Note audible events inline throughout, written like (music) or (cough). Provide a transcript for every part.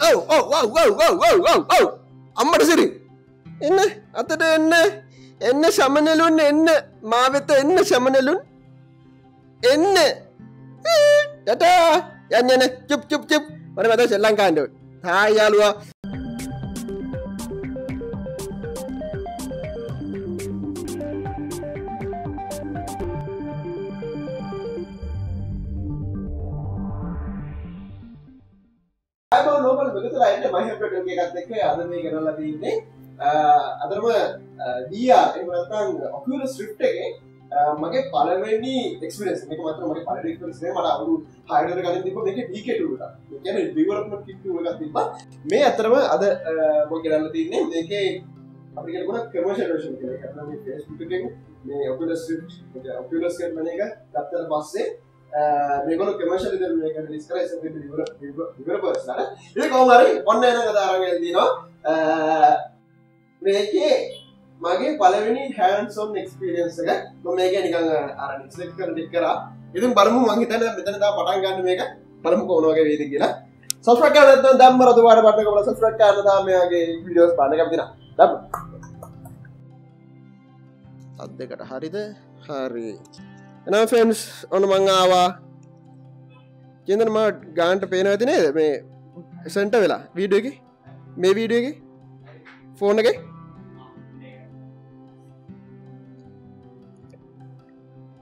ඔව් ඔව් ඔව් ඔව් ඔව් ඔව් ඔව් ඔව් අම්මට සිරි එන්න අතට එන්න එන්න සමනලුන් එන්න මාවෙත එන්න සමනලුන් එන්න යට යන්න යන්න චුප් චුප් චුප් මට මත සෙල්ලංකාන්ඩ හායාලුවා සයිබ නෝබල් විගතුලයින්න මහපටගේ එකත්ක අද මේ කරලා තින්නේ අදරම දීයාතන් ඔකල ස්්‍රිප්ටගේ මගේ පලවෙනි එක්ස් එක මත මගේ පලෙක්ේ මට අවු හයර කල තිබ එක දීකටට ගැන දවරම ට තිබ මේ අතරම අද මො කරන්න තින්නේ දෙකේ අපිගුණ ක්‍රමශරෂන් කර මේ ඔකල ස්ිප් ඔකලස් කරන එක ගත්තර පස්සේ මේගොල කමර්ශල මේක ලිස්කර විවර පස්සන ඒ කෝමරි ඔන්න එන කතාරග දිනවා මේකේ මගේ පලවෙනි හැන්සොන් එක්ස්පිරියන්ස එක මේක නිකං අර නික්ලෙක් කර ටික් කර ඉතින් බලමු මංහිතන මෙතනතා පටන් ගන්න මේක බලමු කෝනෝගේ වේද කියලා සස්්‍රකාරත දම්ම රතුවාට පටකල සස්්‍රකාර දාමයාගේ විඩියෝස් පානකතින දම් අත්දකට හරිද හරි එනම් ෆෙන්ස් ඔන්න මං ආවා. කියදනම ගාන්ට පේන ඇතිනේ මේ සෙන්ට වෙලා. වීඩියෝ එක? මේ වීඩියෝ එක? ෆෝන එක?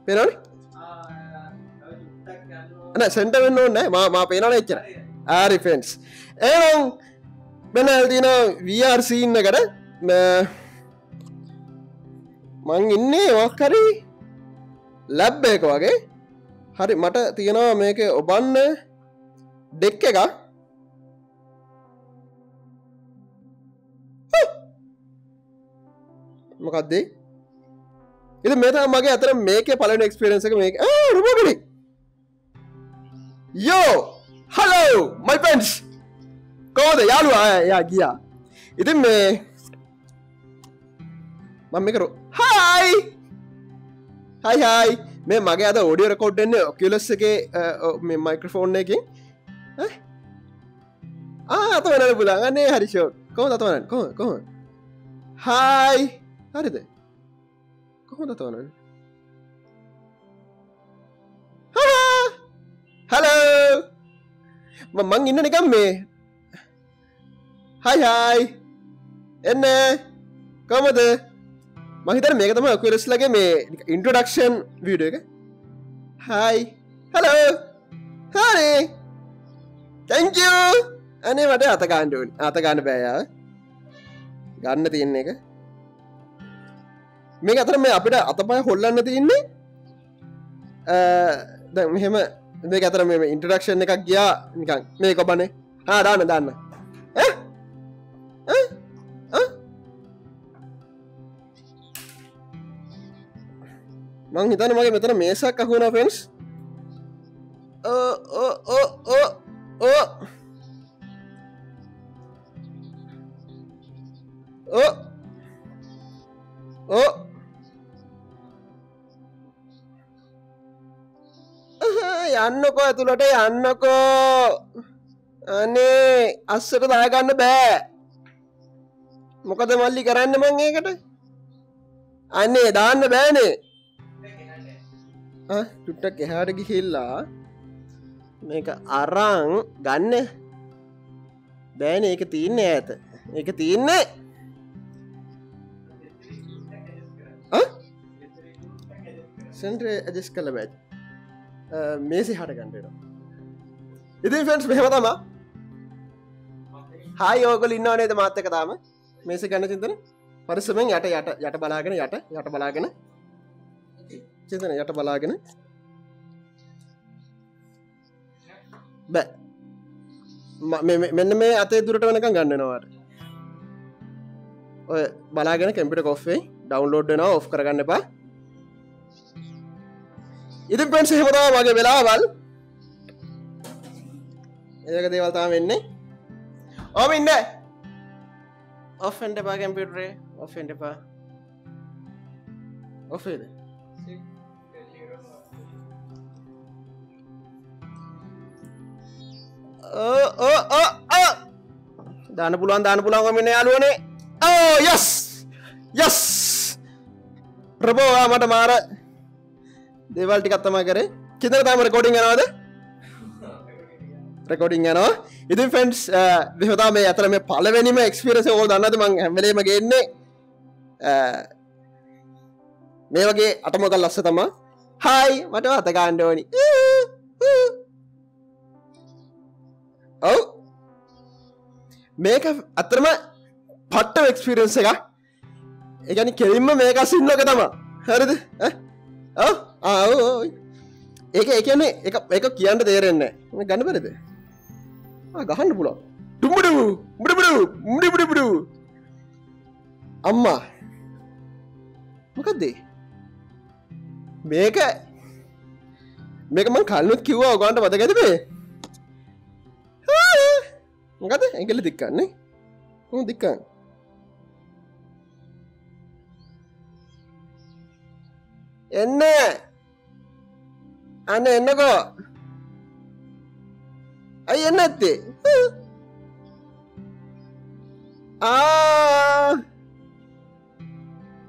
පේනන එන සෙන්ට වෙන්න ඕන්න මා පේනන එච්චර. ආරි ෆෙන්ස් ඒනම් මෙන ඇතින වRසින්නකට මං ඉන්නේ වක්කරී ලැබ් එක වගේ. හරි මට තියෙනවා මේක ඔබන්න දෙක් එක මොකක්දේ ඉති මෙත මගේ අතර මේක පලන එක්ස්පිරන්ස එක මේ රමගලි යෝ හලෝ මයි පෙන්ස් කෝද යාලු යා ගියා. ඉතින් මේ මම මේකරු හයි හයි හයි මේ මගේ අද ඔඩිය රකෝඩ්ඩන්න ඔකිලස් එක මේ මයික්‍රෆෝන් එකින් ආත වෙන පුලාගන්නේ හරිෂෝ කොම තවන කො කොහ හයි හරිද? කොහො තවන හලෝ මං ඉන්න නිකම් මේ. හයි හයි එන්න? කොමද මහිතර මේක තම ඔකරස් ලගේ මේ ඉන්ට්‍රඩක්ෂන් වීඩ එක. හයි හලෝ හරි තැංක අනේ මට අතකාණ්ඩුවන් අතගන්න බෑයා ගන්න තියන්නේ එක මේ අතර මේ අපිට අතපය හොල්ලන්න තියන්නේ. මෙහෙම මේ අතර මේ ඉන්ටරක්ෂන් එකක් ගියා. නිකන් මේ කොබනේ හා දාන්න දන්න. මං හිතන මගේ මෙතන මේසක් අහුණ ෆෙන්ස් යන්නකෝ ඇතුළට යන්නකෝ. අනේ අස්සට දාගන්න බෑ. මොකද මල්ලි කරන්න මං ඒකට? අන්නේ දාන්න බෑනේ. ටුට්ටක් එහාට ගිහිල්ලා මේක අරං ගන්න. බෑන ඒක තියන්න ඇත ඒක තියන්නේ. සෙන්ට්‍ර ඇජස් කල බැච් මේසි හට ගන්නට ඉතින් ෆෙන්ස් මෙහමතම හායි ඕගල ඉන්න නේද? මාත්තක තාම. මේස ගන්න චිතන පරිසමෙන් යට යට යට බලාගෙන යට යට බලාගෙන. චේතන යට බලාගෙන. බෑ. මෙන්න මේ අතේ දුරට වනක ගන්නනවාට ඔය බලාගෙන කැම්පිට කොෆේ ඩවන්ලෝඩ් නවා ඔෆ් කරගන්න එපා. ඉති පෙන්සි හෙමතා වගේ වෙලාවල්. ඒක දේවල්තාම වෙන්නේ. ඕම ඉන්න. ඔෆෙන්ට පා කැම්පිටරේ ඔෆෙන්ට පා ඔෆේද දාන පුළුවන් දාන පුළන්ග මෙන යාලුවනේ ඕ යස් යස් ප්‍රබෝවා මට මාර දේවල් ටිකත්තම කරේ කිතර තම රෙකෝඩිං යනවාද රෙකෝඩිං යනවා ඉතින් ෆෙන්ඩස් දෙහතා මේ අතර මේ පලවෙනිම එක්ස්පිරස ඕ දන්නද මං හැමලේම ගන්නේ මේ වගේ අටමොකල් ලස්ස තමා හයි මට අතකාණ්ඩෝනි ඔව්. මේක අතරම පට්ට එක්ස්පිරන්ස එක එකනි කෙලින්ම මේක සින්නක තම හරිද? ඒක ඒකන්නේ එක එක කියන්න තේරෙන්නේ ගන්න පෙරද ගහන්න පුලො ටුම්බඩු මුඩබඩු මුඩිපුඩිපුඩු අම්මා. මොකක්දේ මේක මේක මං කල්නුත් කිව්වා ඔගන්ට වද ගැතිබේ මොකද? ඇගල දික්කන්නේ හො දික්කන්න එන්න! අන්න එන්නකෝ. ඇයි එන්න ඇත්තේ?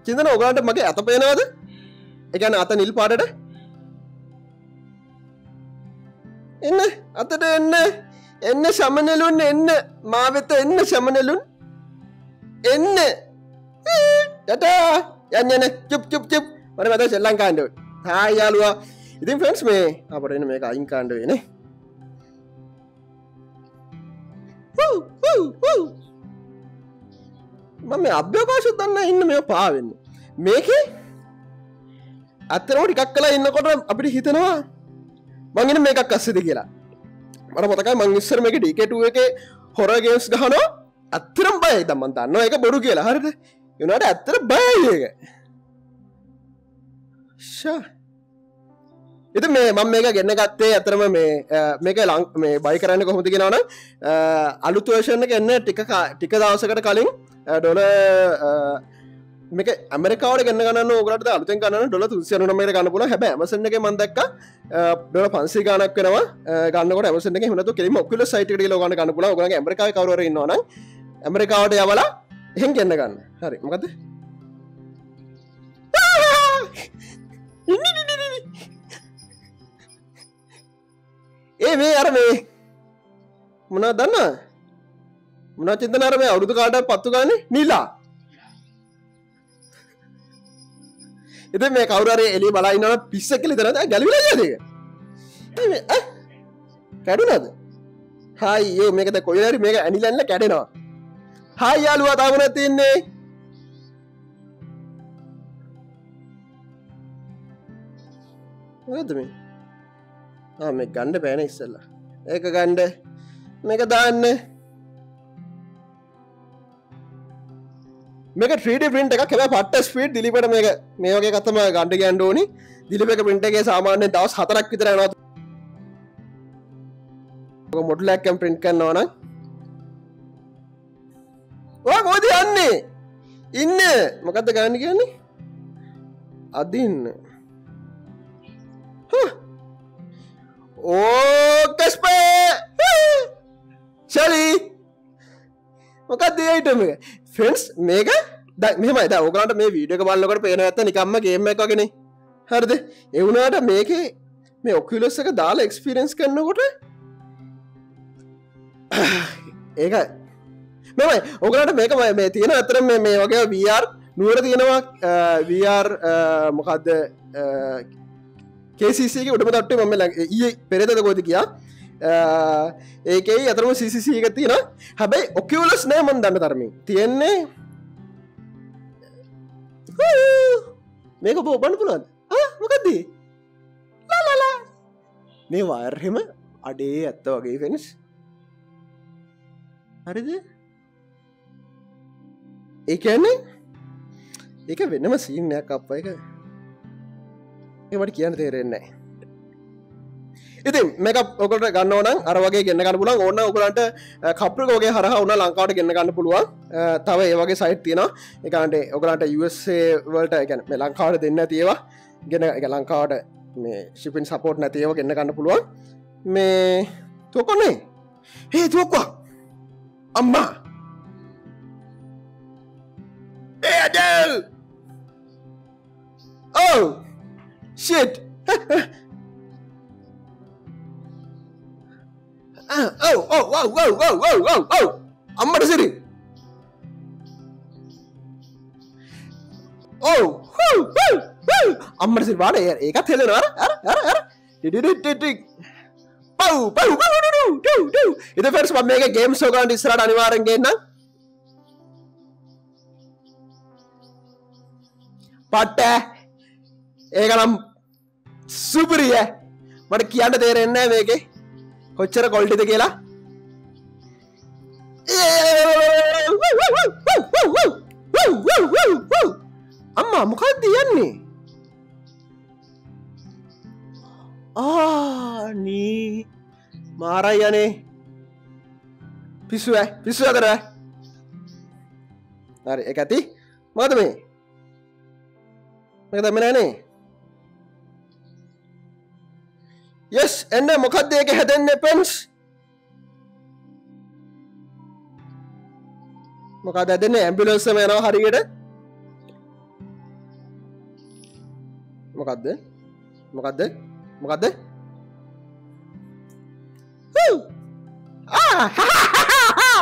චිදන ඔගලන්ට මගේ අත පේනවාද? එකන අත නිල් පාටට. එන්න! අතට එන්න! එන්න සමනලුන් එන්න මාවෙත එන්න සමනලුන් එන්න යට යන්න යන චුප් චුප් චුප් මට මත සෙල්ලං කාණ්ඩව හායාලුවා ඉතින් ෆෙන්ස් මේ අපට එන්න මේ අයින් කාණ්ඩුවනේ මම මේ අභ්‍යකාශ දන්න ඉන්න මේ පාවෙන්න මේකේ අත්තරෝ ටිකක් කලා ඉන්නකොට අපිට හිතනවා මංගෙන මේකක් අස්සද කියලා මට පොතකයි මංගස්සර මේක ඩිකටුව එක හොරගේස් ගහනෝ අත්තරම් බය දම්මන් දන්න එක බොරු කියලා. හරිද? යුනට ඇත්තර බයක එති මේ මං මේක ගන්න ගත්තේ ඇතරම මේ මේක ලං මේ බයි කරන්න කොහොමති කෙනවන අලුතුවේෂණ එන්න ටික ටික දවසකට කලින්. ඩොල මේක ඇමරිකාවට ගන්න ගන්න ඕකට අලුතෙන් ගන්න ඩොල තුසියන නමට ගන්න පුල හැබ මසන්නක මන්දක් ඩොල පන්සි ගනක් වෙනවා ගන්නකට ඇමසන හනතු කෙම ඔක්කල සයිට ලෝගන ගන්න පුල ගන ඇමරිකා කවර න්නවන ඇමරිකාවට යවලා එහෙන් ගන්න ගන්න. හරි මකද ඒ මේ අර මේ මොනා දන්න මොනා චිතන අර මේ අවුරුදු කාඩ පත්තු ගන්න නිලා. එත මේ කවුරර එලි බලයින්නන පිස්ස කලි තරද ගැලිවිල ජදක කැඩුනද හයිෝ මේකත කොයිරි මේක ඇනිලන්න කැඩෙනවා. හයි යාලුව තාමන තින්නේ ඔයදම මේ? ගණ්ඩ පෑන ඉස්සල්ලා. ඒක ගණ්ඩ මේක දාන්න. මේක ්‍රීඩ පින්ට එක කෙව පට ස්පීට් දිලිපට මේක මේෝගේ කතම ගණඩ ගන්ඩෝනි දිලිපක පින්ටගේ සාමාන්‍ය දවස් හතරක් විතර නවා මොටලැක්කම් පින්ට් කරන්නවන වා කෝද යන්නේ? ඉන්න. මොකක්ද ගන්න කියන්නේ? අදින්න. ඕකස්පේ ශලී මොකක් දේයිටම ෆෙන්ස් මේක මෙමයි ද ඕකනට මේ වීඩියක බල්ලකට පේන ඇත නිකම්ම ගේම එකගෙන හරිද? එවුණට (sighs) මේක මේ ඔක්කිලොස්ස එක දාලා එක්ස්පිරෙන්ස් කරන්නකොට ඒක මෙමයි ඕකනට මේක මේ තියෙන අතර මේ වගේ වර් නුවර තියෙනවා. වර් මොකක්ද කේසිසිගේ උඩම තට්ට මම ඒ පෙරෙතද ගෝති කියා ඒකයි අතරම සිසිසීක තියෙන හැබැයි ඔකිවලස් නෑ මන් දන්න තරමි තියෙන්නේ මේක බෝබන්න පුළන් මොකක්දී ලලා මේ වාර්හෙම අඩේ ඇත්ත වගේ ෆෙනස් හරිද ඒකන්නේ ඒක වෙනම සීනයක් අප එක ඒවට කියන්න තේරෙන්නේ ඉතින් මේක ඔකට ගන්නවන අරවගේ ගන්න ගන්න පුලන් ඔන්න ඔකලන්ට කප්‍රකෝගේ හර ඔන්න ලංකාවට ගන්න ගන්න පුළුවන්. තව ඒවගේ සයිට් තියෙන එකන්ට ඔකලන්ට වල්ට ගැන මේ ලංකාවට දෙන්න තියවා ගෙන එක ලංකාවට මේ ශිපින් සපෝට් නැතිව ගන්න ගන්න පුළුවන්. මේ තොකොන්නේ හේතුවක්වා අම්මා! ඒඩල් ඕ (laughs) ෂිට් ඔව ඔව ඔව ඔව ඔව ඔව අම්මට සිරි ඕ අම්මට සිල්වාට ඒකත් හෙදෙනවා ටිටිටිටික් පව් පව් ඉත පෙරස් ම මේක ගේම් සෝගන්ට ඉස්රට අනිවාරෙන්ගේන්න පට්ට ඒකනම් සුපරිය මට කියන්න තේරෙන්න මේක කොච්චර කොල්ටිද කියලා? අම්මා මොකක්ද යන්නේ ආනී මාරයි යනේ පිස්සුව පිස්සුව කර හරි එක ඇති. මද මේ? මේක දම යස් එන්න මොකක්ද ඒක හැදෙන්න පෙන්ස් මොකද ඇදන්න ඇම්බිලෝස්සම යනවා හරියට. මොකක්ද මොකක්ද මොකක්ද ah! (laughs)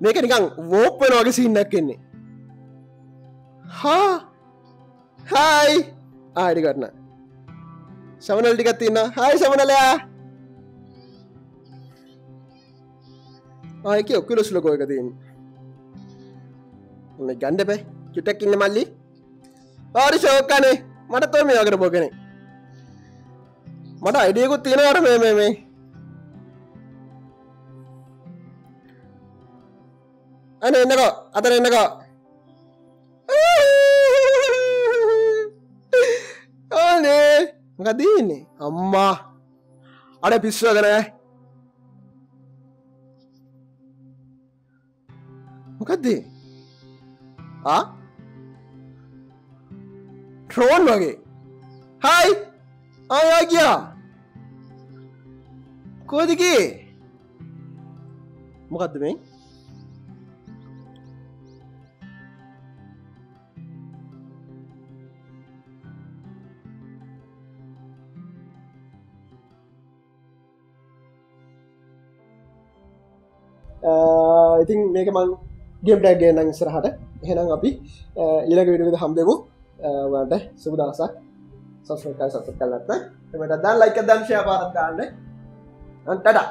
මේක නිකං වෝප්පන වගේ සින්නක් කෙන්නේ හා හයි ආඩි කරන්න සමනල් ටිකත් තින්න හයි සමනලයා ආයක ඔක්කලොස් ලොකෝ එක තින් ගණ්ඩ පැ චුටක් ඉන්න මල්ලි ආරි ශෝකනේ මට තොම යකර බෝගෙනේ මට අයිඩියකුත් තියෙනවට මේ මේ මේ අන එන්නකෝ අතර එන්නකෝ මකදීන්නේ අම්මා. අඩ පිස්ව කරෑ මොකක්දේ ආ? ට්‍රෝන් වගේ. හයි! ආයා ගියා. කෝදිගේ මොකක්ද මේ? Uh, ඉතින් මේක මං ගේම් ටැක් ගේනම් ඉස්සරහට. එහෙනම් අපි uh, ඊළඟ විඩියෝද හම්බෙමු. Uh, වට සුබ දවසක්. සස්කයි සස කලත්න එමට දන් ලයික දංශය පාරත් ගන්න අන්ටඩා